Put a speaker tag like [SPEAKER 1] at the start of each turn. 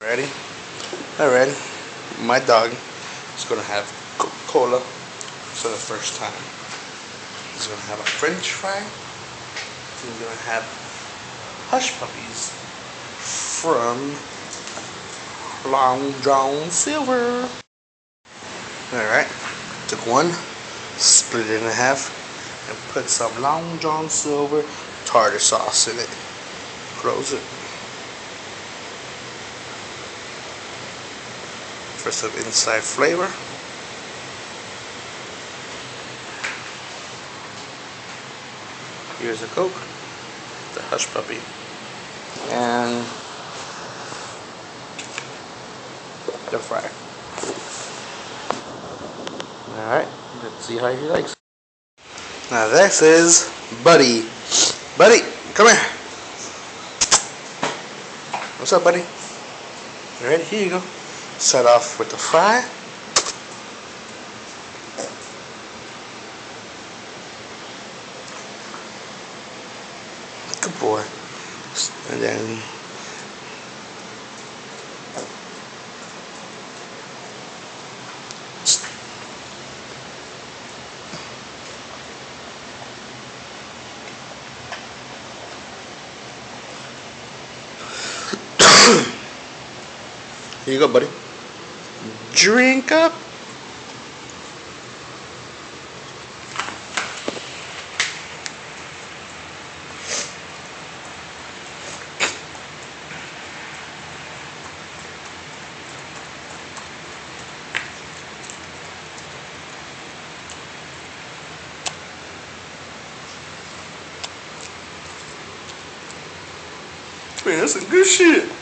[SPEAKER 1] Ready? Alright. My dog is gonna have Coca-Cola for the first time. He's gonna have a French fry. He's gonna have hush puppies from Long John Silver. Alright. Took one, split it in half, and put some Long John Silver tartar sauce in it. Close it. For some inside flavor. Here's a Coke, the Hush Puppy, and the fry. Alright, let's see how he likes Now this is Buddy. Buddy, come here. What's up, buddy? Alright, here you go. Set off with the fry. Good boy. And then Here you go, buddy. Drink up. Man, that's some good shit.